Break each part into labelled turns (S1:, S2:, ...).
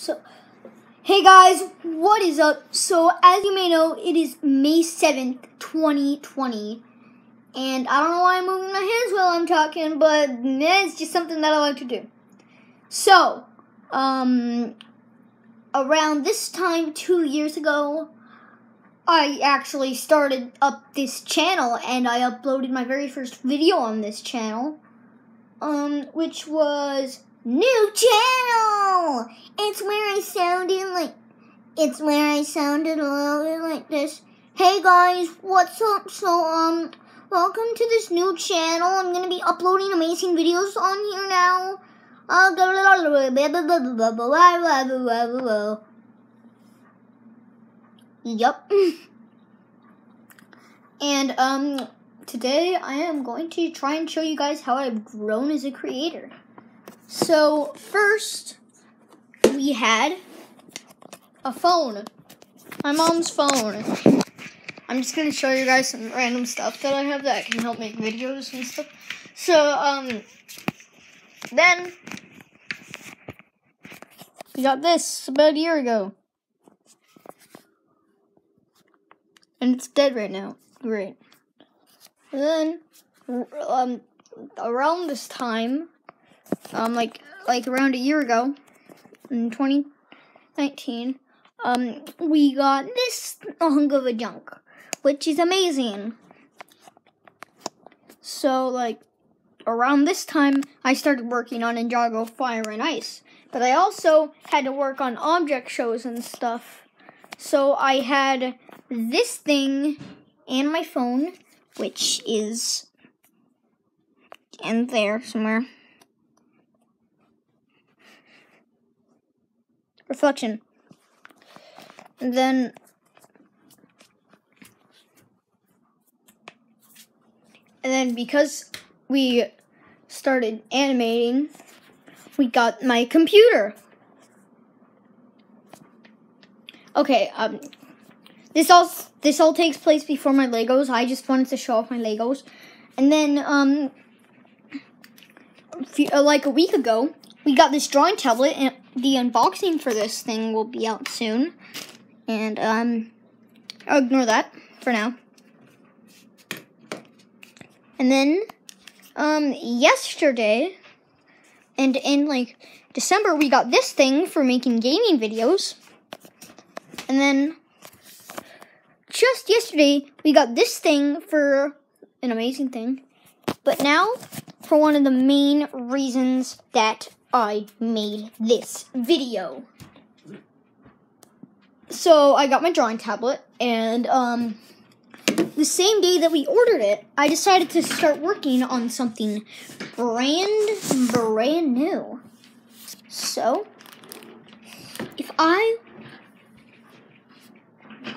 S1: So, hey guys, what is up? So, as you may know, it is May 7th, 2020. And I don't know why I'm moving my hands while I'm talking, but it's just something that I like to do. So, um, around this time two years ago, I actually started up this channel and I uploaded my very first video on this channel, um, which was new channel. It's where I sounded like, it's where I sounded a little bit like this. Hey guys, what's up? So, um, welcome to this new channel. I'm gonna be uploading amazing videos on here now. Uh, Yup. and um today I am going to try and show you guys how I've grown as a creator. So first we had a phone. My mom's phone. I'm just gonna show you guys some random stuff that I have that can help make videos and stuff. So um then we got this about a year ago. and it's dead right now. Great. And then, um, around this time, um, like like around a year ago, in 2019, um, we got this hunk of a junk, which is amazing. So, like, around this time, I started working on Ninjago Fire and Ice. But I also had to work on object shows and stuff. So I had this thing and my phone, which is in there somewhere. Reflection. And then and then because we started animating, we got my computer. Okay, um, this all this all takes place before my Legos. I just wanted to show off my Legos, and then um, uh, like a week ago, we got this drawing tablet, and the unboxing for this thing will be out soon. And um, I'll ignore that for now. And then um, yesterday, and in like December, we got this thing for making gaming videos. And then just yesterday, we got this thing for an amazing thing. But now, for one of the main reasons that I made this video. So, I got my drawing tablet, and, um, the same day that we ordered it, I decided to start working on something brand, brand new. So, if I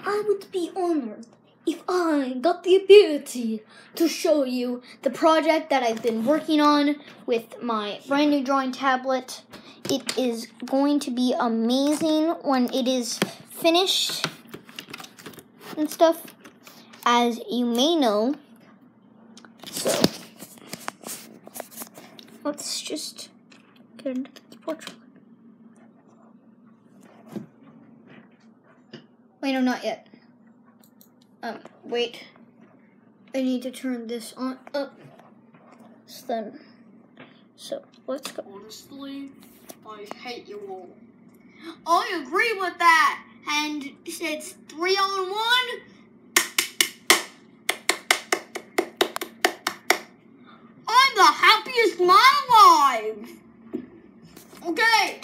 S1: I would be honored if I got the ability to show you the project that I've been working on with my brand new drawing tablet. It is going to be amazing when it is finished and stuff, as you may know. So, let's just get into the portrait. Wait, no, not yet. Um, wait. I need to turn this on up. So then, so let's go.
S2: Honestly, I hate you all. I agree with that. And it's three on one. I'm the happiest man alive. Okay.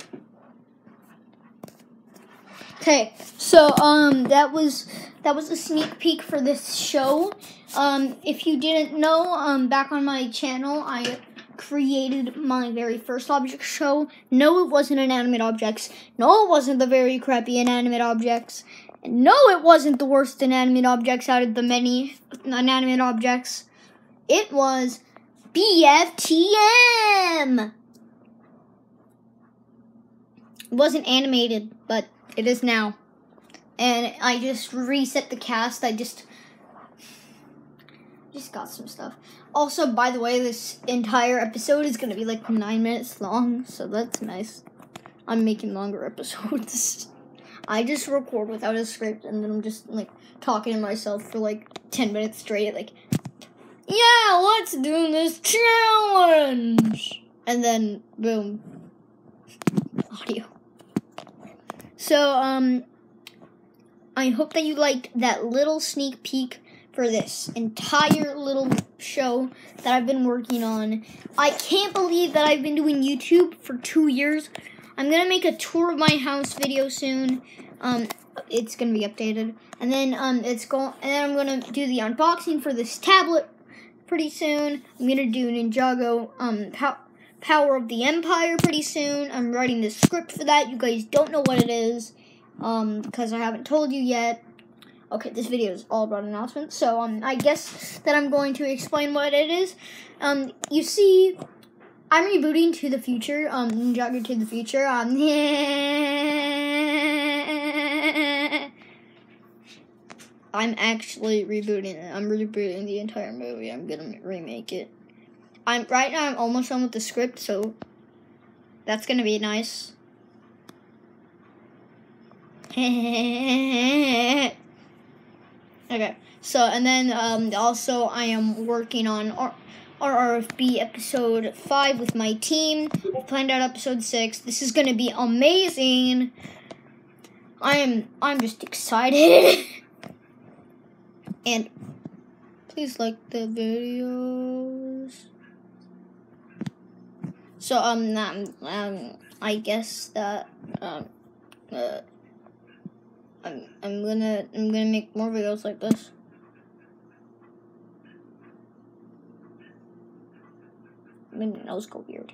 S1: Okay, so um, that was that was a sneak peek for this show. Um, if you didn't know, um, back on my channel, I created my very first object show. No, it wasn't inanimate objects. No, it wasn't the very crappy inanimate objects. No, it wasn't the worst inanimate objects out of the many inanimate objects. It was BFTM. It wasn't animated, but it is now. And I just reset the cast. I just just got some stuff. Also, by the way, this entire episode is to be like 9 minutes long, so that's nice. I'm making longer episodes. I just record without a script and then I'm just like talking to myself for like 10 minutes straight. Like, yeah, let's do this challenge. And then, boom, audio. So, um, I hope that you liked that little sneak peek for this entire little show that I've been working on. I can't believe that I've been doing YouTube for two years. I'm gonna make a tour of my house video soon. Um, it's gonna be updated, and then um, it's going, and then I'm gonna do the unboxing for this tablet pretty soon. I'm gonna do Ninjago um pow- Power of the Empire pretty soon. I'm writing the script for that. You guys don't know what it is, um, because I haven't told you yet. Okay, this video is all about announcements, so um, I guess that I'm going to explain what it is. Um, you see, I'm rebooting to the future. Um, Ninjago to the future. Um, I'm actually rebooting it. I'm rebooting the entire movie. I'm gonna remake it. I'm right now. I'm almost done with the script, so that's gonna be nice. okay, so and then um, also I am working on R- RRFB episode five with my team. Planned out episode six. This is gonna be amazing. I am. I'm just excited. and please like the videos. So um, um, um I guess that um, uh, I'm I'm gonna I'm gonna make more videos like this. My nose go weird.